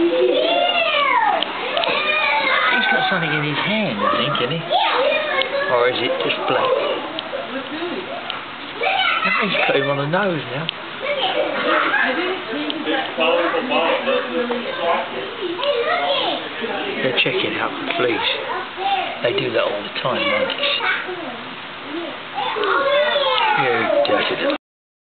He's got something in his hand, I think, isn't he? Or is it just black? No, he's got him on the nose now. They're checking out the police. They do that all the time, don't they? You dirty